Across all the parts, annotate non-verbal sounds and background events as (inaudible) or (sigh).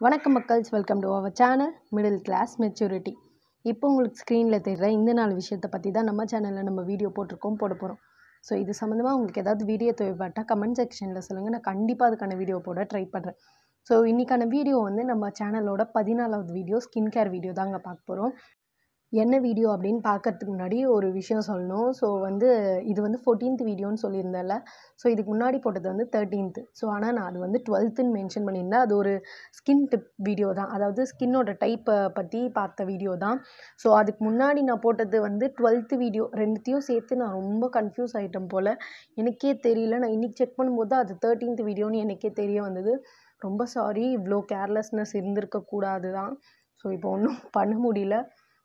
வணக்கம் மக்கள்ஸ் welcome to our channel Middle Class Maturity இப்போ உங்களுக்கு ஸ்க்ரீனில் தெரிகிற இந்த நாலு விஷயத்தை பற்றி தான் நம்ம சேனலில் நம்ம வீடியோ போட்டிருக்கோம் போட போகிறோம் ஸோ இது சம்மந்தமாக உங்களுக்கு ஏதாவது வீடியோ தேவைப்பட்டால் கமெண்ட் செக்ஷனில் சொல்லுங்கள் நான் கண்டிப்பாக அதுக்கான வீடியோ போட ட்ரை பண்ணுறேன் ஸோ இன்றைக்கான வீடியோ வந்து நம்ம சேனலோட பதினாலாவது வீடியோ ஸ்கின் கேர் வீடியோ தான் அங்கே பார்க்க போகிறோம் என்ன வீடியோ அப்படின்னு பார்க்கறதுக்கு முன்னாடி ஒரு விஷயம் சொல்லணும். ஸோ வந்து இது வந்து ஃபோர்டீன்த் வீடியோன்னு சொல்லியிருந்தேன்ல. ஸோ இதுக்கு முன்னாடி போட்டது வந்து தேர்ட்டீன்த்து ஸோ ஆனால் நான் அது வந்து டுவெல்த்துன்னு மென்ஷன் பண்ணியிருந்தேன். அது ஒரு ஸ்கின் டிப் வீடியோ தான். அதாவது ஸ்கின்னோட டைப்பை பற்றி பார்த்த வீடியோ தான். ஸோ அதுக்கு முன்னாடி நான் போட்டது வந்து டுவெல்த்து வீடியோ ரெண்டுத்தையும் சேர்த்து நான் ரொம்ப கன்ஃபியூஸ் ஆகிட்டேன் போல். எனக்கே தெரியல. நான் இன்றைக்கி செக் பண்ணும்போது அது தேர்ட்டீன்த் வீடியோன்னு எனக்கே தெரிய வந்தது. ரொம்ப சாரி இவ்வளோ கேர்லெஸ்னஸ் இருந்திருக்கக்கூடாது தான். ஸோ இப்போ ஒன்றும் பண்ண முடியல.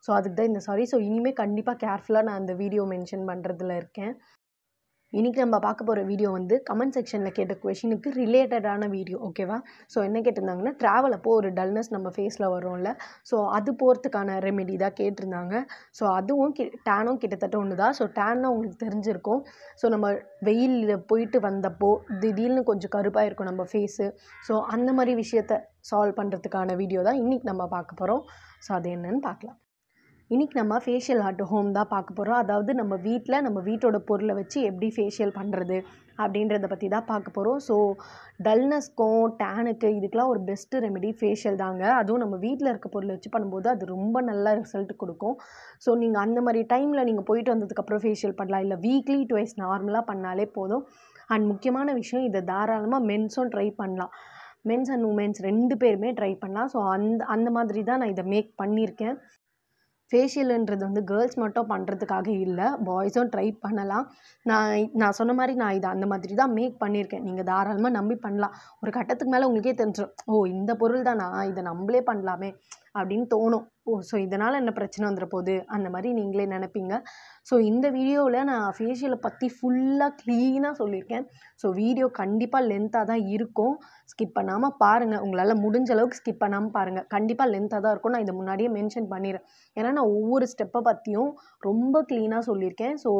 ஸோ அதுக்கு தான் இந்த சாரி ஸோ இனிமேல் கண்டிப்பாக கேர்ஃபுல்லாக நான் அந்த வீடியோ மென்ஷன் பண்ணுறதுல இருக்கேன். இன்றைக்கி நம்ம பார்க்க போகிற வீடியோ வந்து கமெண்ட் செக்ஷனில் கேட்ட கொஷினுக்கு ரிலேட்டடான வீடியோ ஓகேவா ஸோ என்ன கேட்டிருந்தாங்கன்னா ட்ராவல் அப்போ ஒரு டல்னஸ் நம்ம ஃபேஸில் வரும்ல. ஸோ அது போகிறதுக்கான ரெமெடி தான் கேட்டிருந்தாங்க. ஸோ அதுவும் கி டேனும் கிட்டத்தட்ட ஒன்று தான் ஸோ டேன்னா உங்களுக்கு தெரிஞ்சிருக்கும். ஸோ நம்ம வெயிலில் போயிட்டு வந்தப்போ திடீர்னு கொஞ்சம் கருப்பாக இருக்கும் நம்ம ஃபேஸு ஸோ அந்த மாதிரி விஷயத்த சால்வ் பண்ணுறதுக்கான வீடியோ தான் இன்றைக்கி நம்ம பார்க்க போகிறோம் ஸோ அது என்னன்னு பார்க்கலாம். இன்றைக்கி நம்ம ஃபேஷியல் அட் ஹோம் தான் பார்க்க போகிறோம் அதாவது நம்ம வீட்டில் நம்ம வீட்டோட பொருளை வச்சு எப்படி ஃபேஷியல் பண்ணுறது அப்படின்றத பற்றி தான் பார்க்க போகிறோம் ஸோ டல்னஸ்க்கும் டேனுக்கு இதுக்கெலாம் ஒரு பெஸ்ட்டு ரெமெடி ஃபேஷியல் தாங்க. அதுவும் நம்ம வீட்டில் இருக்க பொருளை வச்சு பண்ணும்போது அது ரொம்ப நல்ல ரிசல்ட் கொடுக்கும். ஸோ நீங்கள் அந்த மாதிரி டைமில் நீங்கள் போயிட்டு வந்ததுக்கப்புறம் ஃபேஷியல் பண்ணலாம். இல்லை வீக்லி டுவைஸ் நார்மலாக பண்ணாலே போதும். அண்ட் முக்கியமான விஷயம் இதை தாராளமாக மென்ஸும் ட்ரை பண்ணலாம். மென்ஸ் அண்ட் உமென்ஸ் ரெண்டு பேருமே ட்ரை பண்ணலாம். ஸோ அந்த அந்த மாதிரி தான் நான் இதை மேக் பண்ணியிருக்கேன். ஃபேஷியலுன்றது வந்து கேர்ள்ஸ் மட்டும் பண்ணுறதுக்காக இல்லை பாய்ஸும் ட்ரை பண்ணலாம். நான் நான் சொன்ன மாதிரி நான் இதை அந்த மாதிரி தான் மேக் பண்ணியிருக்கேன். நீங்கள் தாராளமாக நம்பி பண்ணலாம். ஒரு கட்டத்துக்கு மேலே உங்களுக்கே தெரிஞ்சிடும் ஓ இந்த பொருள் தானா இதை நம்மளே பண்ணலாமே. அப்படின்னு தோணும். ஓ ஸோ இதனால் என்ன பிரச்சனை வந்துட போகுது? அந்த மாதிரி நீங்களே நினைப்பீங்க. ஸோ இந்த வீடியோவில் நான் ஃபேஷியலை பற்றி ஃபுல்லாக க்ளீனாக சொல்லியிருக்கேன். ஸோ வீடியோ கண்டிப்பாக லென்த்தாக தான் இருக்கும். ஸ்கிப் பண்ணாமல் பாருங்கள் உங்களால் முடிஞ்ச அளவுக்கு ஸ்கிப் பண்ணாமல் பாருங்கள் கண்டிப்பாக லென்த்தாக தான் இருக்கும். நான் இதை முன்னாடியே மென்ஷன் பண்ணிடுறேன். ஏன்னா நான் ஒவ்வொரு ஸ்டெப்பை பற்றியும் ரொம்ப க்ளீனாக சொல்லியிருக்கேன். ஸோ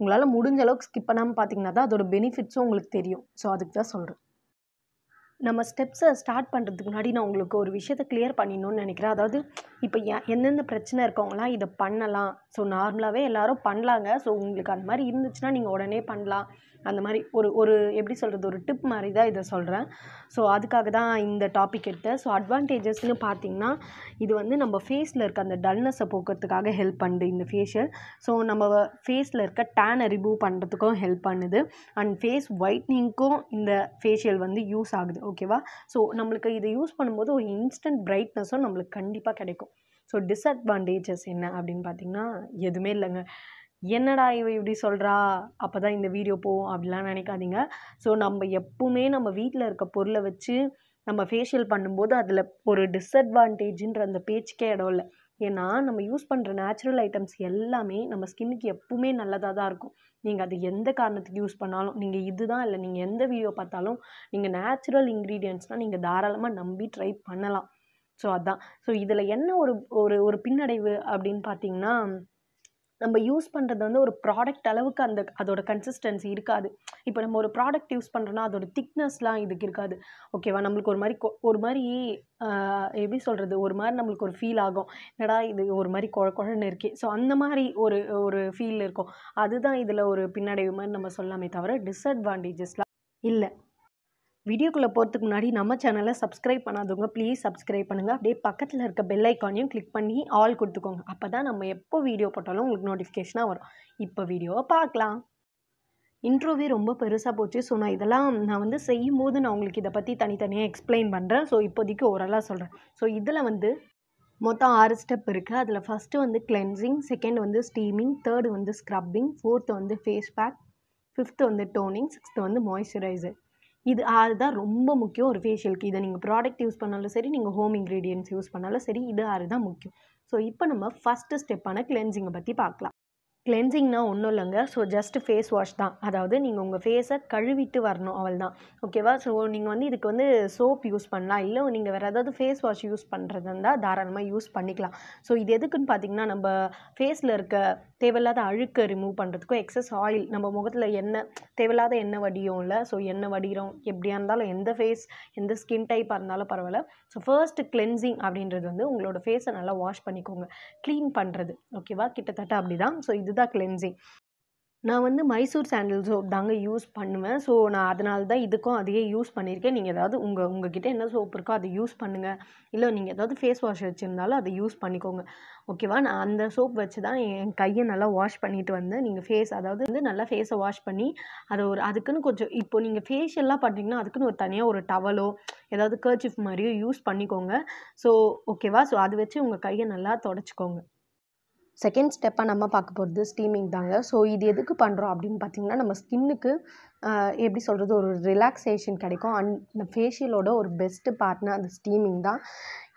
உங்களால் முடிஞ்ச அளவுக்கு ஸ்கிப் பண்ணாமல் பார்த்தீங்கன்னா தான் அதோட பெனிஃபிட்ஸும் உங்களுக்கு தெரியும். ஸோ அதுக்கு தான் சொல்கிறேன் நம்ம ஸ்டெப்ஸை ஸ்டார்ட் பண்ணுறதுக்கு முன்னாடி நான் உங்களுக்கு ஒரு விஷயத்தை கிளியர் பண்ணிடணும்னு நினைக்கிறேன். அதாவது இப்போ எந்தெந்த பிரச்சனை இருக்கவங்களாம் இதை பண்ணலாம். ஸோ நார்மலாகவே எல்லோரும் பண்ணலாங்க. ஸோ உங்களுக்கு அந்த மாதிரி இருந்துச்சுன்னா நீங்கள் உடனே பண்ணலாம். அந்த மாதிரி ஒரு ஒரு எப்படி சொல்கிறது ஒரு டிப் மாதிரி தான் இதை சொல்கிறேன் ஸோ அதுக்காக தான் இந்த டாபிக் எடுத்தேன். ஸோ அட்வான்டேஜஸ்னு பார்த்தீங்கன்னா இது வந்து நம்ம ஃபேஸில் இருக்க அந்த டல்னஸை போக்குறதுக்காக ஹெல்ப் பண்ணுது இந்த ஃபேஷியல் ஸோ நம்ம ஃபேஸில் இருக்க டேனை ரிமூவ் பண்ணுறதுக்கும் ஹெல்ப் பண்ணுது. அண்ட் ஃபேஸ் ஒயிட்னிங்க்கும் இந்த ஃபேஷியல் வந்து யூஸ் ஆகுது. ஓகேவா ஸோ நம்மளுக்கு இதை யூஸ் பண்ணும்போது ஒரு இன்ஸ்டன்ட் பிரைட்னஸும் நம்மளுக்கு கண்டிப்பாக கிடைக்கும். ஸோ டிஸ்அட்வான்டேஜஸ் என்ன அப்படின்னு பார்த்தீங்கன்னா எதுவுமே இல்லைங்க. என்னடா இவ இப்படி சொல்கிறா அப்போ தான் இந்த வீடியோ போகும் அப்படிலாம் நினைக்காதீங்க. ஸோ நம்ம எப்பவுமே நம்ம வீட்டில் இருக்க பொருளை வச்சு நம்ம ஃபேஷியல் பண்ணும்போது அதில் ஒரு டிஸ்அட்வான்டேஜின்ற அந்த பேச்சுக்கே இடம் இல்லை. ஏன்னா நம்ம யூஸ் பண்ணுற நேச்சுரல் ஐட்டம்ஸ் எல்லாமே நம்ம ஸ்கின்னுக்கு எப்பவுமே நல்லதாக தான் இருக்கும். நீங்கள் அது எந்த காரணத்துக்கு யூஸ் பண்ணாலும் நீங்கள் இதுதான் இல்லை நீங்கள் எந்த வீடியோ பார்த்தாலும் நீங்கள் நேச்சுரல் இன்க்ரீடியன்ட்ஸ்னால் நீங்கள் தாராளமாக நம்பி ட்ரை பண்ணலாம். ஸோ அதான். ஸோ இதில் என்ன ஒரு ஒரு ஒரு பின்னடைவு அப்படின்னு பார்த்தீங்கன்னா நம்ம யூஸ் பண்ணுறது வந்து ஒரு ப்ராடக்ட் அளவுக்கு அந்த அதோட கன்சிஸ்டன்சி இருக்காது. இப்போ நம்ம ஒரு ப்ராடக்ட் யூஸ் பண்ணுறோன்னா அதோட திக்னஸ்லாம் இதுக்கு இருக்காது. ஓகேவா நம்மளுக்கு ஒரு மாதிரி ஒரு மாதிரி எப்படி சொல்கிறது ஒரு மாதிரி நம்மளுக்கு ஒரு ஃபீல் ஆகும். என்னடா இது? ஒரு மாதிரி குழ குழன்னு இருக்கே. ஸோ அந்த மாதிரி ஒரு ஒரு ஃபீல் இருக்கும். அதுதான் இதில் ஒரு பின்னடைவு மாதிரி நம்ம சொல்லாமே தவிர டிஸ்அட்வான்டேஜஸ்லாம் இல்லை. வீடியோக்குள்ளே போகிறதுக்கு முன்னாடி நம்ம சேனலை சப்ஸ்கிரைப் பண்ணாதவங்க ப்ளீஸ் சப்ஸ்கிரைப் பண்ணுங்கள் அப்படியே பக்கத்தில் இருக்க பெல் ஐக்கானையும் கிளிக் பண்ணி ஆல் கொடுத்துக்கோங்க. அப்போ தான் நம்ம எப்போ வீடியோ போட்டாலும் உங்களுக்கு நோட்டிஃபிகேஷனாக வரும். இப்போ வீடியோவை பார்க்கலாம். இன்ட்ரோவே ரொம்ப பெருசாக போச்சு. ஸோ நான் இதெல்லாம் நான் வந்து செய்யும்போது நான் உங்களுக்கு இதை பற்றி தனித்தனியாக எக்ஸ்பிளைன் பண்ணுறேன் ஸோ இப்போதைக்கு ஓரளவு சொல்கிறேன் ஸோ இதில் வந்து மொத்தம் ஆறு ஸ்டெப் இருக்குது அதில் ஃபஸ்ட்டு வந்து கிளென்சிங் செகண்ட் வந்து ஸ்டீமிங் தேர்டு வந்து ஸ்க்ரப்பிங் ஃபோர்த்து வந்து ஃபேஸ் பேக் ஃபிஃப்த்து வந்து டோனிங் சிக்ஸ்த்து வந்து மாய்ஸ்சரைசர் இது ஆறு தான் ரொம்ப முக்கியம் ஒரு ஃபேஷியலுக்கு இதை நீங்கள் ப்ராடக்ட் யூஸ் பண்ணாலும் சரி நீங்கள் ஹோம் இன்க்ரீடியன்ஸ் யூஸ் பண்ணாலும் சரி இது ஆறு தான் முக்கியம். ஸோ இப்போ நம்ம ஃபஸ்ட்டு ஸ்டெப்பான கிளென்சிங்கை பற்றி பார்க்கலாம். கிளென்சிங்னா ஒன்றும் இல்லைங்க. ஸோ ஜஸ்ட் ஃபேஸ் வாஷ் தான். அதாவது நீங்கள் உங்கள் ஃபேஸை கழுவிட்டு வரணும் அவள் தான் ஓகேவா ஸோ நீங்கள் வந்து இதுக்கு வந்து சோப் யூஸ் பண்ணலாம். இல்லை நீங்கள் வேறு ஏதாவது ஃபேஸ் வாஷ் யூஸ் பண்ணுறது இருந்தால் தாராளமாக யூஸ் பண்ணிக்கலாம். ஸோ இது எதுக்குன்னு பார்த்தீங்கன்னா நம்ம ஃபேஸில் இருக்க தேவையில்லாத அழுக்கை ரிமூவ் பண்ணுறதுக்கும் எக்ஸஸ் ஆயில் நம்ம முகத்தில் எண்ணெய் தேவையில்லாத எண்ணெய் வடியும் இல்லை ஸோ எண்ணெய் வடிகிறோம். எப்படியா இருந்தாலும் எந்த ஃபேஸ் எந்த ஸ்கின் டைப்பாக இருந்தாலும் பரவாயில்ல. ஸோ ஃபர்ஸ்ட் கிளென்சிங் அப்படின்றது வந்து உங்களோட ஃபேஸை நல்லா வாஷ் பண்ணிக்கோங்க. க்ளீன் பண்ணுறது ஓகேவா கிட்டத்தட்ட அப்படி தான் ஸோ இது இதுதான் கிளென்சிங் நான் வந்து மைசூர் சாண்டில் சோப் தாங்க யூஸ் பண்ணுவேன். ஸோ நான் அதனால தான் இதுக்கும் அதையே யூஸ் பண்ணியிருக்கேன். நீங்கள் ஏதாவது உங்கள் உங்ககிட்ட என்ன சோப் இருக்கோ அதை யூஸ் பண்ணுங்கள் இல்லை நீங்கள் ஏதாவது ஃபேஸ் வாஷ் வச்சுருந்தாலும் அதை யூஸ் பண்ணிக்கோங்க. ஓகேவா நான் அந்த சோப் வச்சு தான் என் கையை நல்லா வாஷ் பண்ணிட்டு வந்தேன். நீங்கள் ஃபேஸ் அதாவது வந்து நல்லா ஃபேஸை வாஷ் பண்ணி அதை ஒரு அதுக்குன்னு கொஞ்சம் இப்போ நீங்கள் ஃபேஷியல்லாம் பண்ணுறீங்கன்னா அதுக்குன்னு ஒரு தனியாக ஒரு டவலோ ஏதாவது கர்ச்சிஃப் மாதிரியோ யூஸ் பண்ணிக்கோங்க. ஸோ ஓகேவா ஸோ அது வச்சு உங்கள் கையை நல்லா தொடச்சிக்கோங்க. செகண்ட் ஸ்டெப்பாக நம்ம பார்க்க போகிறது ஸ்டீமிங் தாங்க. ஸோ இது எதுக்கு பண்ணுறோம் அப்படின்னு பார்த்தீங்கன்னா நம்ம ஸ்கின்னுக்கு எப்படி சொல்கிறது ஒரு ரிலாக்ஸேஷன் கிடைக்கும். அண்ட் ஃபேஷியலோட ஒரு பெஸ்ட்டு பார்ட்னா அந்த ஸ்டீமிங் தான்.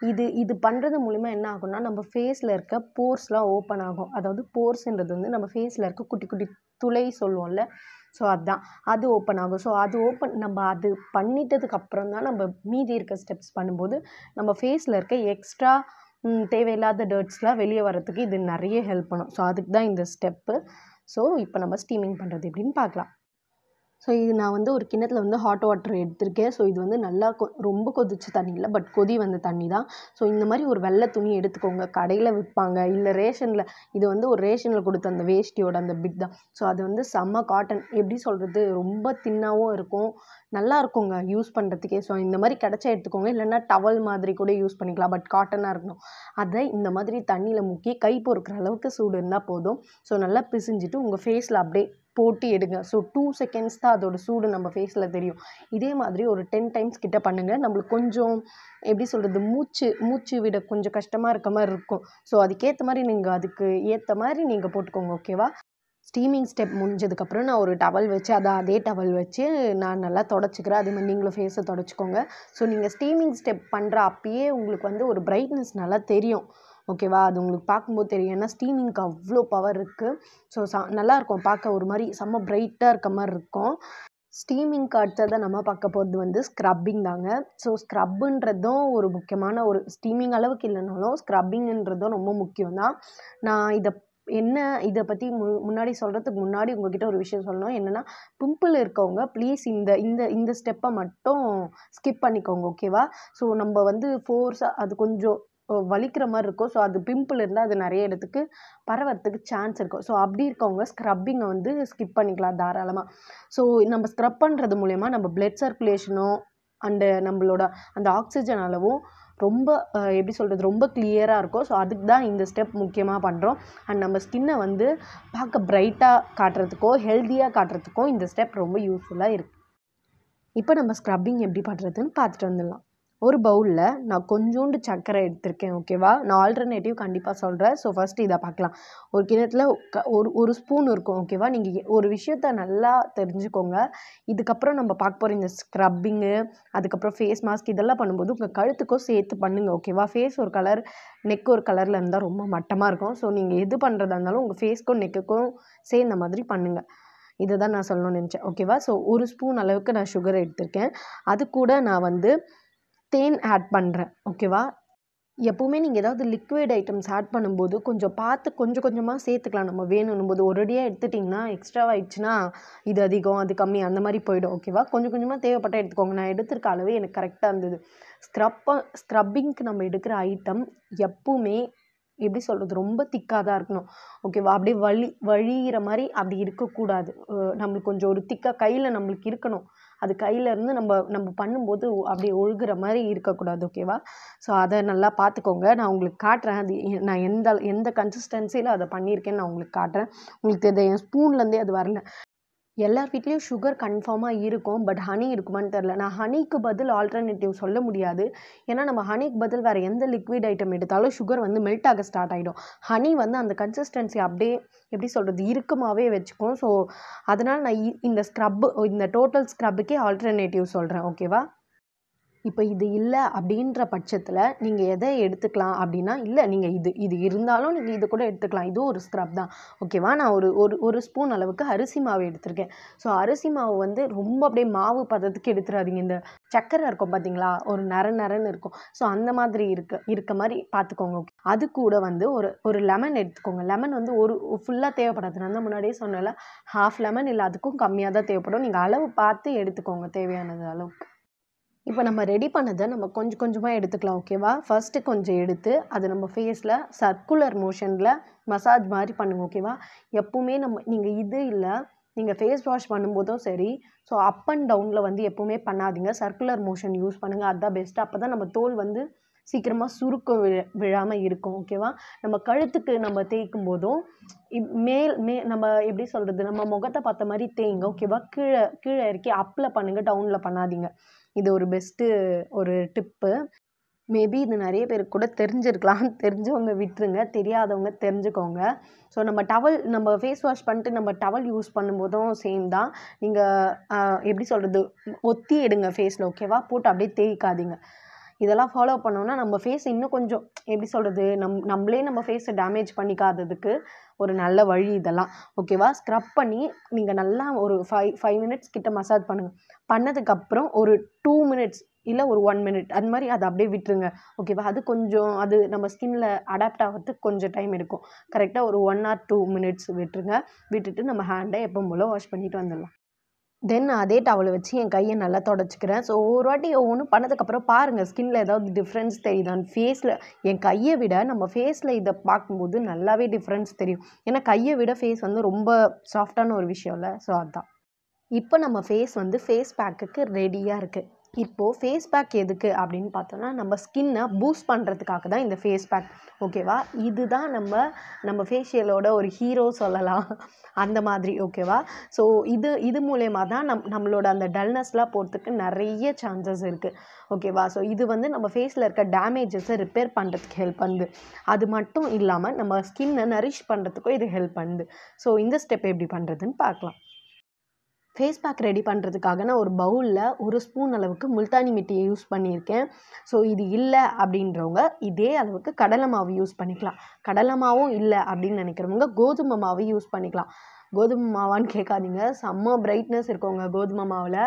இது இது பண்ணுறது மூலிமா என்ன ஆகும்னா நம்ம ஃபேஸில் இருக்க போர்ஸ்லாம் ஓப்பன் ஆகும். அதாவது போர்ஸ்ன்றது வந்து நம்ம ஃபேஸில் இருக்க குட்டி குட்டி துளை சொல்லுவோம்ல. ஸோ அதுதான் அது ஓப்பன் ஆகும். ஸோ அது ஓப்பன் நம்ம அது பண்ணிட்டதுக்கு அப்புறம் தான் நம்ம மீதி இருக்க ஸ்டெப்ஸ் பண்ணும்போது நம்ம ஃபேஸில் இருக்க எக்ஸ்ட்ரா தேவையில்லாத டர்ட்ஸ்லாம் வெளியே வரத்துக்கு இது நிறைய ஹெல்ப் பண்ணும். ஸோ அதுக்கு தான் இந்த ஸ்டெப்பு ஸோ இப்போ நம்ம ஸ்டீமிங் பண்ணுறது எப்படின்னு பார்க்கலாம். ஸோ இது நான் வந்து ஒரு கிண்ணத்தில் வந்து ஹாட் வாட்டர் எடுத்திருக்கேன். ஸோ இது வந்து நல்லா கொ ரொம்ப கொதிச்ச தண்ணி இல்லை பட் கொதி வந்த தண்ணி தான் ஸோ இந்த மாதிரி ஒரு வெள்ளை துணி எடுத்துக்கோங்க. கடையில் விற்பாங்க இல்லை ரேஷனில் இது வந்து ஒரு ரேஷனில் கொடுத்த அந்த வேஷ்டியோட அந்த பிட் தான். ஸோ அது வந்து செம்ம காட்டன் எப்படி சொல்கிறது ரொம்ப தின்னாகவும் இருக்கும். நல்லா இருக்குங்க யூஸ் பண்ணுறதுக்கே ஸோ இந்த மாதிரி கிடச்சா எடுத்துக்கோங்க. இல்லைன்னா டவல் மாதிரி கூட யூஸ் பண்ணிக்கலாம். பட் காட்டனாக இருக்கணும். அதை இந்த மாதிரி தண்ணியில் முக்கி கை பொறுக்கிற அளவுக்கு சூடு இருந்தால் போதும். ஸோ நல்லா பிசிஞ்சிட்டு உங்கள் ஃபேஸில் அப்படியே போட்டு எடுங்க. ஸோ டூ செகண்ட்ஸ் தான் அதோட சூடு நம்ம ஃபேஸில் தெரியும். இதே மாதிரி ஒரு டென் டைம்ஸ் கிட்ட பண்ணுங்கள் நம்மளுக்கு கொஞ்சம் எப்படி சொல்கிறது மூச்சு மூச்சு விட கொஞ்சம் கஷ்டமாக இருக்க மாதிரி இருக்கும். ஸோ அதுக்கேற்ற மாதிரி நீங்கள் அதுக்கு ஏற்ற மாதிரி நீங்கள் போட்டுக்கோங்க ஓகேவா ஸ்டீமிங் ஸ்டெப் முடிஞ்சதுக்கப்புறம் நான் ஒரு டவல் வச்சு அதை அதே டவல் வச்சு நான் நல்லா தொடச்சிக்கிறேன். அதே மாதிரி நீங்களும் ஃபேஸை தொடச்சிக்கோங்க. ஸோ நீங்கள் ஸ்டீமிங் ஸ்டெப் பண்ணுற அப்பயே உங்களுக்கு வந்து ஒரு பிரைட்னஸ் நல்லா தெரியும். ஓகேவா? அது உங்களுக்கு பார்க்கும்போது தெரியும். ஏன்னா ஸ்டீமிங்க்கு அவ்வளோ பவர் இருக்குது ஸோ ச நல்லாயிருக்கும் பார்க்க. ஒரு மாதிரி செம்ம பிரைட்டாக இருக்க மாதிரி இருக்கும். ஸ்டீமிங்க்கு அடுத்ததாக நம்ம பார்க்க போகிறது வந்து ஸ்க்ரப்பிங் தாங்க. ஸோ ஸ்க்ரப்புன்றதும் ஒரு முக்கியமான ஒரு ஸ்டீமிங் அளவுக்கு இல்லைனாலும் ஸ்க்ரப்பிங்ன்றதும் ரொம்ப முக்கியம் தான். நான் இதை என்ன இதை பற்றி மு முன்னாடி சொல்கிறதுக்கு முன்னாடி உங்ககிட்ட ஒரு விஷயம் சொல்லணும். என்னென்னா பிம்பிள் இருக்கவங்க ப்ளீஸ் இந்த இந்த இந்த ஸ்டெப்பை மட்டும் ஸ்கிப் பண்ணிக்கோங்க ஓகேவா? ஸோ நம்ம வந்து ஃபோர்ஸாக அது கொஞ்சம் வலிக்கிற மாதிரி இருக்கும். ஸோ அது பிம்பிள் இருந்தால் அது நிறைய இடத்துக்கு பரவறதுக்கு சான்ஸ் இருக்கும். ஸோ அப்படி இருக்கவங்க ஸ்க்ரப்பிங்கை வந்து ஸ்கிப் பண்ணிக்கலாம் தாராளமாக ஸோ நம்ம ஸ்க்ரப் பண்ணுறது மூலயமா நம்ம பிளட் சர்க்குலேஷனும் அண்டு நம்மளோட அந்த ஆக்சிஜன் அளவும் ரொம்ப எப்படி சொல்கிறது ரொம்ப கிளியராக இருக்கும். ஸோ அதுக்கு தான் இந்த ஸ்டெப் முக்கியமாக பண்ணுறோம் அண்ட் நம்ம ஸ்கின்னை வந்து பார்க்க பிரைட்டாக காட்டுறதுக்கோ ஹெல்த்தியாக காட்டுறதுக்கோ இந்த ஸ்டெப் ரொம்ப யூஸ்ஃபுல்லாக இருக்குது இப்போ நம்ம ஸ்க்ரப்பிங் எப்படி பண்ணுறதுன்னு பார்த்துட்டு வந்துடலாம். ஒரு பவுலில் நான் கொஞ்சோண்டு சர்க்கரை எடுத்திருக்கேன் ஓகேவா? நான் ஆல்டர்னேட்டிவ் கண்டிப்பாக சொல்கிறேன் ஸோ ஃபஸ்ட்டு இதை பார்க்கலாம். ஒரு கிணத்துல க ஒரு ஒரு ஸ்பூன் இருக்கும் ஓகேவா? நீங்கள் ஒரு விஷயத்த நல்லா தெரிஞ்சுக்கோங்க. இதுக்கப்புறம் நம்ம பார்க்க போகிற இந்த ஸ்க்ரப்பிங்கு அதுக்கப்புறம் ஃபேஸ் மாஸ்க் இதெல்லாம் பண்ணும்போது உங்கள் கழுத்துக்கும் சேர்த்து பண்ணுங்கள் ஓகேவா? ஃபேஸ் ஒரு கலர் நெக் ஒரு கலரில் இருந்தால் ரொம்ப மட்டமாக இருக்கும். ஸோ நீங்கள் எது பண்ணுறதா இருந்தாலும் உங்கள் ஃபேஸ்க்கும் நெக்குக்கும் சேர்ந்த மாதிரி பண்ணுங்கள் இதை தான் நான் சொல்லணும்னு நினச்சேன் ஓகேவா? ஸோ ஒரு ஸ்பூன் அளவுக்கு நான் சுகர் எடுத்திருக்கேன். அது கூட நான் வந்து தேன் ஆட் பண்ணுறேன் ஓகேவா எப்போவுமே நீங்கள் ஏதாவது லிக்விட் ஐட்டம்ஸ் ஆட் பண்ணும்போது கொஞ்சம் பார்த்து கொஞ்சம் கொஞ்சமாக சேர்த்துக்கலாம். நம்ம வேணும்னும் போது ஒரேடியாக எடுத்துட்டிங்கன்னா எக்ஸ்ட்ரா ஆயிடுச்சுன்னா இது அதிகம் அது கம்மி அந்த மாதிரி போயிடும் ஓகேவா கொஞ்சம் கொஞ்சமாக தேவைப்பட்ட எடுத்துக்கோங்க. நான் எடுத்திருக்க அளவு எனக்கு கரெக்டாக இருந்தது. ஸ்க்ரப்ப ஸ்க்ரப்பிங்க்கு நம்ம எடுக்கிற ஐட்டம் எப்பவுமே எப்படி சொல்கிறது ரொம்ப திக்காக தான் இருக்கணும் ஓகேவா அப்படியே வலி வழிகிற மாதிரி அப்படி இருக்கக்கூடாது. நம்மளுக்கு கொஞ்சம் ஒரு திக்காக கையில் நம்மளுக்கு இருக்கணும். அது கையிலேருந்து நம்ம நம்ம பண்ணும்போது அப்படியே ஒழுகுற மாதிரி இருக்கக்கூடாது ஓகேவா ஸோ அதை நல்லா பார்த்துக்கோங்க நான் உங்களுக்கு காட்டுறேன். அது நான் எந்த எந்த கன்சிஸ்டன்சியில் அதை பண்ணியிருக்கேன்னு நான் உங்களுக்கு காட்டுறேன். உங்களுக்கு இது என் ஸ்பூன்லேருந்தே அது வரல. எல்லார் வீட்லேயும் சுகர் கன்ஃபார்மாக இருக்கும் பட் ஹனி இருக்குமான்னு தெரில நான் ஹனிக்கு பதில் ஆல்டர்னேட்டிவ் சொல்ல முடியாது. ஏன்னா நம்ம ஹனிக்கு பதில் வேறு எந்த லிக்விட் ஐட்டம் எடுத்தாலும் சுகர் வந்து மெல்ட் ஆக ஸ்டார்ட் ஆகிடும் ஹனி வந்து அந்த கன்சிஸ்டன்சி அப்படியே எப்படி சொல்கிறது இறுக்கமாகவே வச்சுக்கும். ஸோ அதனால் நான் இந்த ஸ்க்ரப்பு இந்த டோட்டல் ஸ்க்ரப்புக்கே ஆல்டர்னேட்டிவ் சொல்கிறேன் ஓகேவா இப்போ இது இல்லை அப்படின்ற பட்சத்தில் நீங்கள் எதை எடுத்துக்கலாம் அப்படின்னா இல்லை நீங்கள் இது இது இருந்தாலும் நீங்கள் இது கூட எடுத்துக்கலாம். இதுவும் ஒரு ஸ்க்ரப் தான். ஓகேவா நான் ஒரு ஒரு ஒரு ஸ்பூன் அளவுக்கு அரிசி மாவு எடுத்திருக்கேன். ஸோ அரிசி மாவு வந்து ரொம்ப அப்படியே மாவு பதத்துக்கு எடுத்துடாதீங்க இந்த சக்கரை இருக்கும் பார்த்தீங்களா ஒரு நர நரன்னு இருக்கும். ஸோ அந்த மாதிரி இருக்க இருக்க மாதிரி பார்த்துக்கோங்க அது கூட வந்து ஒரு ஒரு லெமன் எடுத்துக்கோங்க. லெமன் வந்து ஒரு ஃபுல்லாக தேவைப்படாது. நான் தான் முன்னாடியே சொன்னல ஹாஃப் லெமன் இல்லை அதுக்கும் கம்மியாக தான் தேவைப்படும். நீங்கள் அளவு பார்த்து எடுத்துக்கோங்க தேவையானது அளவுக்கு. இப்போ நம்ம ரெடி பண்ணதை நம்ம கொஞ்சம் கொஞ்சமாக எடுத்துக்கலாம் ஓகேவா ஃபர்ஸ்ட்டு கொஞ்சம் எடுத்து அதை நம்ம ஃபேஸில் சர்க்குலர் மோஷனில் மசாஜ் மாதிரி பண்ணுங்க ஓகேவா எப்பவுமே நம்ம நீங்கள் இது இல்லை நீங்கள் ஃபேஸ் வாஷ் பண்ணும்போதும் சரி ஸோ அப் அண்ட் டவுனில் வந்து எப்போவுமே பண்ணாதீங்க. சர்க்குலர் மோஷன் யூஸ் பண்ணுங்கள் அதுதான் பெஸ்ட்டு அப்போ தான் நம்ம தோல் வந்து சீக்கிரமாக சுருக்கம் விழ விழாமல் இருக்கும் ஓகேவா நம்ம கழுத்துக்கு நம்ம தேய்க்கும் போதும் இப்- மேல் மே நம்ம எப்படி சொல்கிறது நம்ம முகத்தை பார்த்த மாதிரி தேய்ங்க ஓகேவா கீழே கீழே இறக்கி அப்பில் பண்ணுங்கள் டவுனில் பண்ணாதீங்க. இது ஒரு பெஸ்ட்டு ஒரு டிப்பு மேபி இது நிறைய பேருக்கு கூட தெரிஞ்சிருக்கலாம். (laughs) தெரிஞ்சவங்க விட்டுருங்க. தெரியாதவங்க தெரிஞ்சுக்கோங்க. ஸோ நம்ம டவல் நம்ம ஃபேஸ் வாஷ் பண்ணிட்டு நம்ம டவல் யூஸ் பண்ணும்போதும் சேம் தான். நீங்கள் எப்படி சொல்கிறது ஒத்தி எடுங்க ஃபேஸில் ஓகேவா போட்டு அப்படியே தேய்க்காதீங்க. இதெல்லாம் ஃபாலோ பண்ணோன்னா நம்ம ஃபேஸ் இன்னும் கொஞ்சம் எப்படி சொல்கிறது நம் நம்மளே நம்ம ஃபேஸை டேமேஜ் பண்ணிக்காததுக்கு ஒரு நல்ல வழி இதெல்லாம். ஓகேவா ஸ்க்ரப் பண்ணி நீங்கள் நல்லா ஒரு ஃபைவ் ஃபைவ் மினிட்ஸ் கிட்ட மசாஜ் பண்ணுங்கள் பண்ணதுக்கப்புறம் ஒரு டூ மினிட்ஸ் இல்லை ஒரு ஒன் மினிட் அது மாதிரி அதை அப்படியே விட்டுருங்க. ஓகேவா அது கொஞ்சம் அது நம்ம ஸ்கின்ல அடாப்ட் ஆகிறதுக்கு கொஞ்சம் டைம் எடுக்கும். கரெக்டாக ஒரு ஒன் ஆர் டூ மினிட்ஸ் விட்டுருங்க. விட்டுட்டு நம்ம ஹேண்டை எப்போ போல வாஷ் பண்ணிட்டு வந்துடலாம். தென் அதே டவலை வச்சு என் கையை நல்லா தொடச்சிக்கிறேன். ஸோ ஒரு வாட்டி ஒவ்வொன்றும் பண்ணதுக்கப்புறம் பாருங்கள் ஸ்கின்ல ஏதாவது டிஃப்ரென்ஸ் தெரியுதான்னு ஃபேஸில் என் கையை விட நம்ம ஃபேஸில் இதை பார்க்கும்போது நல்லாவே டிஃப்ரென்ஸ் தெரியும். ஏன்னா கையை விட ஃபேஸ் வந்து ரொம்ப சாஃப்டான ஒரு விஷயம் இல்லை ஸோ அதுதான் இப்போ நம்ம ஃபேஸ் வந்து ஃபேஸ் பேக்குக்கு ரெடியாக இருக்குது இப்போது ஃபேஸ் பேக் எதுக்கு அப்படின்னு பார்த்தோன்னா நம்ம ஸ்கின்னை பூஸ்ட் பண்ணுறதுக்காக தான் இந்த ஃபேஸ் பேக் ஓகேவா இதுதான் நம்ம நம்ம ஃபேஷியலோட ஒரு ஹீரோ சொல்லலாம். அந்த மாதிரி ஓகேவா ஸோ இது இது மூலயமா தான் நம் நம்மளோட அந்த டல்னஸ்லாம் போகிறதுக்கு நிறைய சான்சஸ் இருக்குது ஓகேவா ஸோ இது வந்து நம்ம ஃபேஸில் இருக்க டேமேஜஸை ரிப்பேர் பண்ணுறதுக்கு ஹெல்ப் பண்ணுது. அது மட்டும் இல்லாமல் நம்ம ஸ்கின்னை நரிஷ் பண்ணுறதுக்கும் இது ஹெல்ப் பண்ணுது. ஸோ இந்த ஸ்டெப் எப்படி பண்ணுறதுன்னு பார்க்கலாம். ஃபேஸ் பேக் ரெடி பண்ணுறதுக்காக நான் ஒரு பவுலில் ஒரு ஸ்பூன் அளவுக்கு முல்தானி மிட்டியை யூஸ் பண்ணியிருக்கேன். ஸோ இது இல்லை அப்படின்றவங்க இதே அளவுக்கு கடலை மாவு யூஸ் பண்ணிக்கலாம். கடலை மாவும் இல்லை அப்படின்னு நினைக்கிறவங்க கோதுமை மாவு யூஸ் பண்ணிக்கலாம். கோதுமை மாவான்னு கேட்காதீங்க. செம்ம பிரைட்னஸ் இருக்குங்க கோதுமை மாவில்.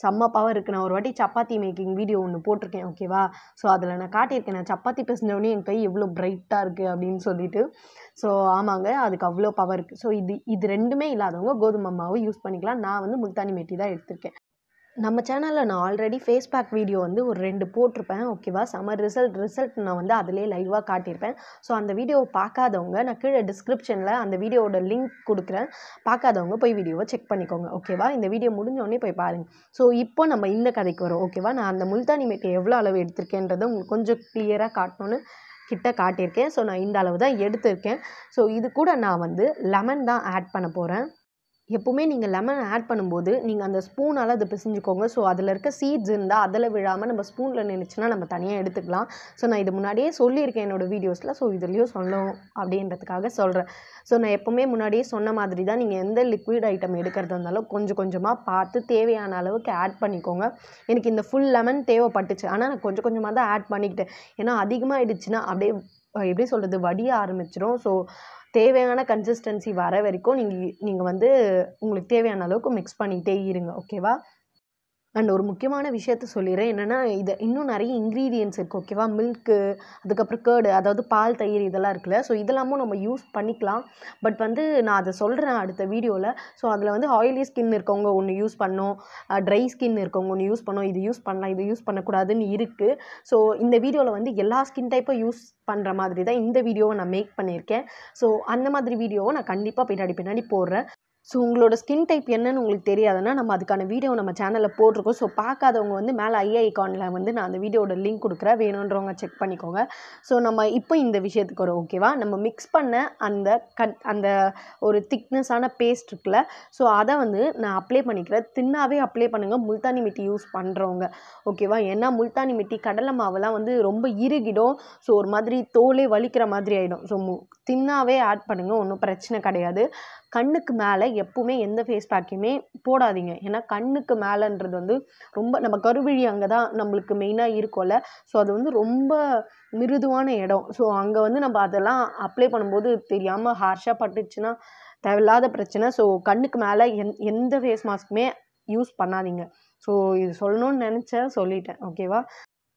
செம்ம பவர் இருக்குது நான் ஒரு வாட்டி சப்பாத்தி மேக்கிங் வீடியோ ஒன்று போட்டிருக்கேன் ஓகேவா ஸோ அதில் நான் காட்டியிருக்கேன். நான் சப்பாத்தி பிசைஞ்சோடனே என் கை எவ்வளோ பிரைட்டாக இருக்குது அப்படின்னு சொல்லிட்டு. ஸோ ஆமாங்க அதுக்கு அவ்வளோ பவர் இருக்குது ஸோ இது இது ரெண்டுமே இல்லாதவங்க கோதுமை மாவு யூஸ் பண்ணிக்கலாம். நான் வந்து முல்தானி மெட்டி தான் எடுத்திருக்கேன். நம்ம சேனலில் நான் ஆல்ரெடி ஃபேஸ் பேக் வீடியோ வந்து ஒரு ரெண்டு போட்டிருப்பேன் ஓகேவா சம்மர் ரிசல்ட் ரிசல்ட் நான் வந்து அதிலே லைவாக காட்டியிருப்பேன். ஸோ அந்த வீடியோவை பார்க்காதவங்க நான் கீழே டிஸ்கிரிப்ஷனில் அந்த வீடியோவோட லிங்க் கொடுக்குறேன். பார்க்காதவங்க போய் வீடியோவை செக் பண்ணிக்கோங்க ஓகேவா இந்த வீடியோ முடிஞ்சோடனே போய் பாருங்கள் ஸோ இப்போ நம்ம இந்த கதைக்கு வரோம் ஓகேவா நான் அந்த முல்தானி மேட்டை எவ்வளோ அளவு எடுத்திருக்கேன்றதை உங்களுக்கு கொஞ்சம் கிளியராக காட்டணும்னு கிட்ட காட்டியிருக்கேன். ஸோ நான் இந்த அளவு தான் எடுத்திருக்கேன். ஸோ இது கூட நான் வந்து லெமன் தான் ஆட் பண்ண போகிறேன் எப்போவுமே நீங்கள் லெமன் ஆட் பண்ணும்போது நீங்கள் அந்த ஸ்பூனால் அதை பிசைஞ்சுக்கோங்க. ஸோ அதில் இருக்க சீட்ஸ் இருந்தால் அதில் விழாமல் நம்ம ஸ்பூனில் நின்றுச்சுன்னா நம்ம தனியாக எடுத்துக்கலாம். ஸோ நான் இது முன்னாடியே சொல்லியிருக்கேன் என்னோடய வீடியோஸில் ஸோ இதுலேயும் சொல்லணும் அப்படின்றதுக்காக சொல்கிறேன் ஸோ நான் எப்போவுமே முன்னாடியே சொன்ன மாதிரி தான் நீங்கள் எந்த லிக்விட் ஐட்டம் எடுக்கிறதா இருந்தாலும் கொஞ்சம் கொஞ்சமாக பார்த்து தேவையான அளவுக்கு ஆட் பண்ணிக்கோங்க. எனக்கு இந்த ஃபுல் லெமன் தேவைப்பட்டுச்சு. ஆனால் நான் கொஞ்சம் கொஞ்சமாக தான் ஆட் பண்ணிக்கிட்டேன். ஏன்னா அதிகமாக ஆயிடுச்சுன்னா அப்படியே எப்படி சொல்கிறது வடிய ஆரம்பிச்சிடும் ஸோ தேவையான கன்சிஸ்டன்சி வர வரைக்கும் நீங்கள் நீங்கள் வந்து உங்களுக்கு தேவையான அளவுக்கு மிக்ஸ் பண்ணிகிட்டே இருங்க. ஓகேவா அண்ட் ஒரு முக்கியமான விஷயத்த சொல்லிடுறேன். என்னென்னா இது இன்னும் நிறைய இன்க்ரீடியன்ஸ் இருக்குது ஓகேவா மில்க்கு அதுக்கப்புறம் கேர்டு அதாவது பால் தயிர் இதெல்லாம் இருக்குல்ல? ஸோ இதெல்லாமும் நம்ம யூஸ் பண்ணிக்கலாம். பட் வந்து நான் அதை சொல்கிறேன் அடுத்த வீடியோவில் ஸோ அதில் வந்து ஆயிலி ஸ்கின் இருக்கவங்க ஒன்று யூஸ் பண்ணோம். ட்ரை ஸ்கின் இருக்கவங்க ஒன்று யூஸ் பண்ணோம். இது யூஸ் பண்ணலாம் இது யூஸ் பண்ணக்கூடாதுன்னு இருக்குது ஸோ இந்த வீடியோவில் வந்து எல்லா ஸ்கின் டைப்பும் யூஸ் பண்ணுற மாதிரி தான் இந்த வீடியோவை நான் மேக் பண்ணியிருக்கேன். ஸோ அந்த மாதிரி வீடியோவை நான் கண்டிப்பாக பின்னாடி பின்னாடி போடுறேன். ஸோ உங்களோட ஸ்கின் டைப் என்னன்னு உங்களுக்கு தெரியாதுன்னா நம்ம அதுக்கான வீடியோ நம்ம சேனலில் போட்டிருக்கோம். ஸோ பார்க்காதவங்க வந்து மேலே ஐ ஐகானில் வந்து நான் அந்த வீடியோட லிங்க் கொடுக்குறேன். வேணுன்றவங்க செக் பண்ணிக்கோங்க. ஸோ நம்ம இப்போ இந்த விஷயத்துக்கு வரும் ஓகேவா நம்ம மிக்ஸ் பண்ண அந்த கட் அந்த ஒரு திக்னஸான பேஸ்ட் இருக்குல்ல? ஸோ அதை வந்து நான் அப்ளை பண்ணிக்கிறேன். தின்னாவே அப்ளை பண்ணுங்கள் முல்தானி மிட்டி யூஸ் பண்ணுறவங்க ஓகேவா ஏன்னா முல்தானி மிட்டி கடலை மாவெல்லாம் வந்து ரொம்ப இறுகிடும் ஸோ ஒரு மாதிரி தோலே வலிக்கிற மாதிரி ஆகிடும் ஸோ மு தின்னாவே ஆட் பண்ணுங்கள் ஒன்றும் பிரச்சனை கிடையாது. கண்ணுக்கு மேலே எப்பவுமே எந்த ஃபேஸ் பேக்கையுமே போடாதீங்க. ஏன்னா கண்ணுக்கு மேலேன்றது வந்து ரொம்ப நம்ம கருவிழி அங்கே தான் நம்மளுக்கு மெயினாக இருக்கும்ல. ஸோ அது வந்து ரொம்ப மிருதுவான இடம். ஸோ அங்கே வந்து நம்ம அதெல்லாம் அப்ளை பண்ணும்போது தெரியாமல் ஹார்ஷாக பட்டுச்சுன்னா தேவையில்லாத பிரச்சனை. ஸோ கண்ணுக்கு மேலே எந் எந்த ஃபேஸ் மாஸ்க்குமே யூஸ் பண்ணாதீங்க. ஸோ இது சொல்லணும்னு நினச்சேன் சொல்லிட்டேன். ஓகேவா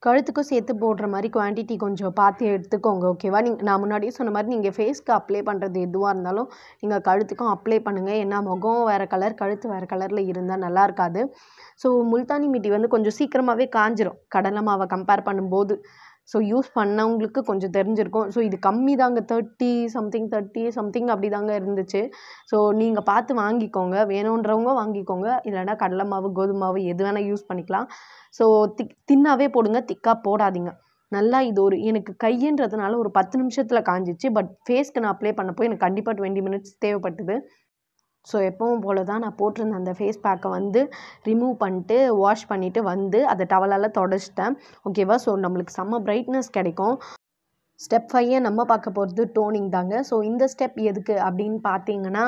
கழுத்துக்கும் சேர்த்து போடுற மாதிரி குவான்டிட்டி கொஞ்சம் பார்த்து எடுத்துக்கோங்க ஓகேவா நீங்கள் நான் முன்னாடியே சொன்ன மாதிரி நீங்கள் ஃபேஸ்க்கு அப்ளை பண்ணுறது எதுவாக இருந்தாலும் நீங்கள் கழுத்துக்கும் அப்ளை பண்ணுங்கள் ஏன்னா முகம் வேறு கலர் கழுத்து வேறு கலரில் இருந்தால் நல்லா இருக்காது. ஸோ முல்தானி மிட்டி வந்து கொஞ்சம் சீக்கிரமாகவே காஞ்சிரும். கடலை மாவை கம்பேர் பண்ணும்போது. ஸோ யூஸ் பண்ணவங்களுக்கு கொஞ்சம் தெரிஞ்சிருக்கும். ஸோ இது கம்மி தாங்க தேர்ட்டி சம்திங் தேர்ட்டி சம்திங் அப்படி தாங்க இருந்துச்சு. ஸோ நீங்கள் பார்த்து வாங்கிக்கோங்க. வேணுன்றவங்க வாங்கிக்கோங்க. இல்லைன்னா கடலை மாவு கோதுமை மாவு எது வேணால் யூஸ் பண்ணிக்கலாம். ஸோ திக் தின்னாவே போடுங்க. திக்காக போடாதீங்க. நல்லா இது ஒரு எனக்கு கையின்றதுனால ஒரு பத்து நிமிஷத்தில் காஞ்சிச்சு. பட் ஃபேஸ்க்கு நான் அப்ளை பண்ணப்போ எனக்கு கண்டிப்பாக டுவெண்ட்டி மினிட்ஸ் தேவைப்பட்டது. ஸோ எப்பவும் போல தான் நான் போட்டிருந்த அந்த ஃபேஸ் பேக்கை வந்து ரிமூவ் பண்ணிட்டு வாஷ் பண்ணிவிட்டு வந்து அதை டவலால் தொடச்சிட்டேன். ஓகேவா ஸோ நம்மளுக்கு செம்ம பிரைட்னஸ் கிடைக்கும். ஸ்டெப் ஃபையை நம்ம பார்க்க போகிறது டோனிங் தாங்க. ஸோ இந்த ஸ்டெப் எதுக்கு அப்படின்னு பார்த்தீங்கன்னா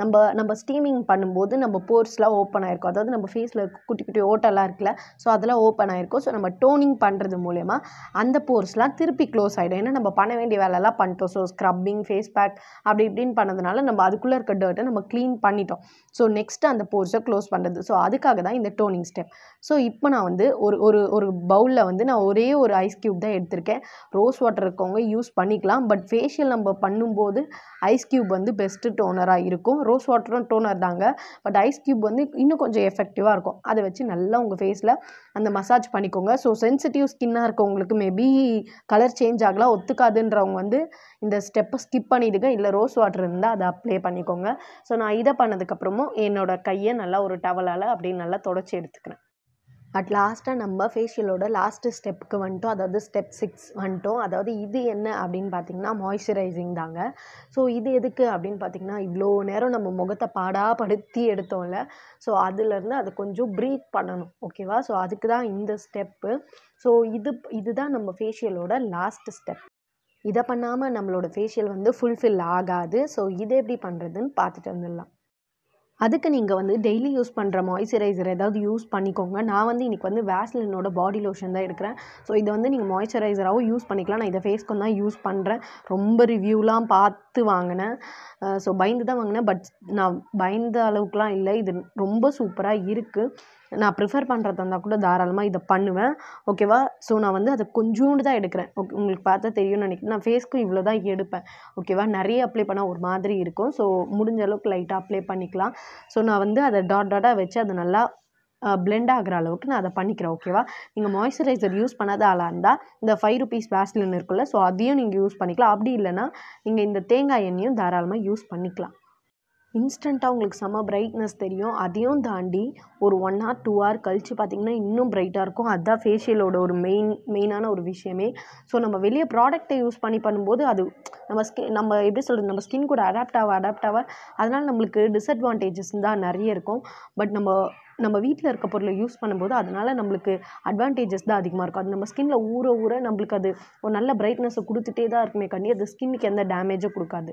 நம்ம நம்ம ஸ்டீமிங் பண்ணும்போது நம்ம போர்ஸ்லாம் ஓப்பன் ஆகிருக்கும் அதாவது நம்ம ஃபேஸில் குட்டி குட்டி ஓட்டெல்லாம் இருக்குல்ல ஸோ அதெல்லாம் ஓப்பன் ஆகிருக்கும் ஸோ நம்ம டோனிங் பண்ணுறது மூலயமா அந்த போர்ஸ்லாம் திருப்பி க்ளோஸ் ஆகிடும் ஏன்னா நம்ம பண்ண வேண்டிய வேலைலாம் பண்ணிட்டோம். ஸோ ஸ்க்ரப்பிங் ஃபேஸ் பேக் அப்படி இப்படின்னு பண்ணதுனால நம்ம அதுக்குள்ளே இருக்க டர்ட்டை நம்ம க்ளீன் பண்ணிட்டோம். ஸோ நெக்ஸ்ட்டு அந்த போர்ஸை க்ளோஸ் பண்ணுறது ஸோ அதுக்காக தான் இந்த டோனிங் ஸ்டெப் ஸோ இப்போ நான் வந்து ஒரு ஒரு ஒரு பவுலில் வந்து நான் ஒரே ஒரு ஐஸ் க்யூப் தான் எடுத்திருக்கேன். ரோஸ் வாட்டர் இருக்கும். இருக்கவங்க யூஸ் பண்ணிக்கலாம். பட் ஃபேஷியல் நம்ம பண்ணும்போது ஐஸ் க்யூப் வந்து பெஸ்ட்டு டோனராக இருக்கும். ரோஸ் வாட்டரும் டோனர் தாங்க. பட் ஐஸ் க்யூப் வந்து இன்னும் கொஞ்சம் எஃபெக்டிவாக இருக்கும். அதை வச்சு நல்லா உங்கள் ஃபேஸில் அந்த மசாஜ் பண்ணிக்கோங்க. ஸோ சென்சிட்டிவ் ஸ்கின்னாக இருக்கவங்களுக்கு மேபி கலர் சேஞ்ச் ஆகலாம். ஒத்துக்காதுன்றவங்க வந்து இந்த ஸ்டெப்பை ஸ்கிப் பண்ணிவிடுங்க இல்லை ரோஸ் வாட்டர் இருந்தால் அதை அப்ளை பண்ணிக்கோங்க. ஸோ நான் இதை பண்ணதுக்கப்புறமும் என்னோடய கையை நல்லா ஒரு டவலால் அப்படின்னு நல்லா தொடச்சி எடுத்துக்கிறேன். அட் லாஸ்ட்டாக நம்ம ஃபேஷியலோட லாஸ்ட்டு ஸ்டெப்புக்கு வந்துட்டோம். அதாவது ஸ்டெப் சிக்ஸ் வந்துட்டோம். அதாவது இது என்ன அப்படின்னு பார்த்தீங்கன்னா மாய்ஸ்சரைசிங் தாங்க. ஸோ இது எதுக்கு அப்படின்னு பார்த்தீங்கன்னா இவ்வளோ நேரம் நம்ம முகத்தை பாடாப்படுத்தி எடுத்தோம்ல. ஸோ அதுலேருந்து அதை கொஞ்சம் ப்ரீத் பண்ணணும். ஓகேவா ஸோ அதுக்கு தான் இந்த ஸ்டெப்பு ஸோ இது இதுதான் நம்ம ஃபேஷியலோட லாஸ்ட் ஸ்டெப் இதை பண்ணாமல் நம்மளோட ஃபேஷியல் வந்து ஃபுல்ஃபில் ஆகாது. ஸோ இதை எப்படி பண்ணுறதுன்னு பார்த்துட்டு வந்துடலாம். அதுக்கு நீங்கள் வந்து டெய்லி யூஸ் பண்ணுற மாய்ஸ்சரைசர் ஏதாவது யூஸ் பண்ணிக்கோங்க. நான் வந்து இன்றைக்கி வந்து வேஸ்லினோட பாடி லோஷன் தான் எடுக்கிறேன். ஸோ இதை வந்து நீங்கள் மாய்ஸ்சரைசராகவும் யூஸ் பண்ணிக்கலாம். நான் இதை ஃபேஸ்க்கு தான் யூஸ் பண்ணுறேன் ரொம்ப ரிவ்யூலாம் பார்த்து வாங்கினேன். ஸோ பயந்து தான் வாங்கினேன். பட் நான் பயந்த அளவுக்குலாம் இல்லை. இது ரொம்ப சூப்பராக இருக்குது நான் ப்ரிஃபர் பண்ணுறதா இருந்தால் கூட தாராளமாக இதை பண்ணுவேன். ஓகேவா ஸோ நான் வந்து அதை கொஞ்சோண்டு தான் எடுக்கிறேன். ஓகே உங்களுக்கு பார்த்தா தெரியும்னு நினைக்கிறேன். நான் ஃபேஸ்க்கும் இவ்வளோ தான் எடுப்பேன். ஓகேவா நிறைய அப்ளை பண்ணால் ஒரு மாதிரி இருக்கும். ஸோ முடிஞ்ச அளவுக்கு லைட்டாக அப்ளை பண்ணிக்கலாம். ஸோ நான் வந்து அதை டாட் டாட்டாக வச்சு அதை நல்லா பிளெண்ட் ஆகிற அளவுக்கு நான் அதை பண்ணிக்கிறேன். ஓகேவா நீங்கள் மாய்ஸ்சரைசர் யூஸ் பண்ணாத ஆளாக இருந்தால் இந்த ஃபைவ் ருபீஸ் வேஸ்லின் இருக்குல்ல ஸோ அதையும் நீங்கள் யூஸ் பண்ணிக்கலாம். அப்படி இல்லைன்னா நீங்கள் இந்த தேங்காய் எண்ணெயும் தாராளமாக யூஸ் பண்ணிக்கலாம். இன்ஸ்டண்ட்டாக உங்களுக்கு செம பிரைட்னஸ் தெரியும். அதையும் தாண்டி ஒரு ஒன் ஆர் டூ ஹவர் கழித்து பார்த்திங்கன்னா இன்னும் பிரைட்டாக இருக்கும். அதுதான் ஃபேஷியலோட ஒரு மெயின் மெயினான ஒரு விஷயமே. ஸோ நம்ம வெளியே ப்ராடக்ட்டை யூஸ் பண்ணி பண்ணும்போது அது நம்ம ஸ்கின் நம்ம எப்படி சொல்கிறது நம்ம ஸ்கின் கூட அடாப்ட் ஆக அடாப்ட் ஆக அதனால் நம்மளுக்கு டிஸ்அட்வான்டேஜஸ் தான் நிறைய இருக்கும். பட் நம்ம நம்ம வீட்டில் இருக்க பொருளை யூஸ் பண்ணும்போது அதனால் நம்மளுக்கு அட்வான்டேஜஸ் தான் அதிகமாக இருக்கும். அது நம்ம ஸ்கின்ல ஊற ஊற நம்மளுக்கு அது ஒரு நல்ல பிரைட்னஸை கொடுத்துட்டே தான் இருக்குமே கண்டி அது ஸ்கின்னுக்கு எந்த டேமேஜும் கொடுக்காது.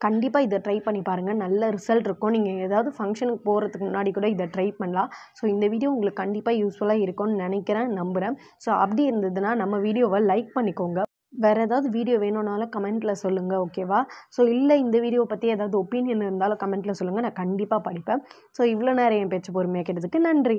கண்டிப்பாக இதை ட்ரை பண்ணி பாருங்கள் நல்ல ரிசல்ட் இருக்கும். நீங்கள் ஏதாவது ஃபங்க்ஷனுக்கு போகிறதுக்கு முன்னாடி கூட இதை ட்ரை பண்ணலாம். ஸோ இந்த வீடியோ உங்களுக்கு கண்டிப்பாக யூஸ்ஃபுல்லாக இருக்கும்னு நினைக்கிறேன் நம்புகிறேன் ஸோ அப்படி இருந்ததுன்னா நம்ம வீடியோவை லைக் பண்ணிக்கோங்க. வேறு ஏதாவது வீடியோ வேணும்னாலும் கமெண்ட்டில் சொல்லுங்கள் ஓகேவா ஸோ இல்லை இந்த வீடியோவை பற்றி ஏதாவது ஒப்பீனியன் இருந்தாலும் கமெண்ட்டில் சொல்லுங்கள் நான் கண்டிப்பாக படிப்பேன். ஸோ இவ்வளோ நேரம் என் பேச்சு பொறுமையாக கேட்டதுக்கு நன்றி.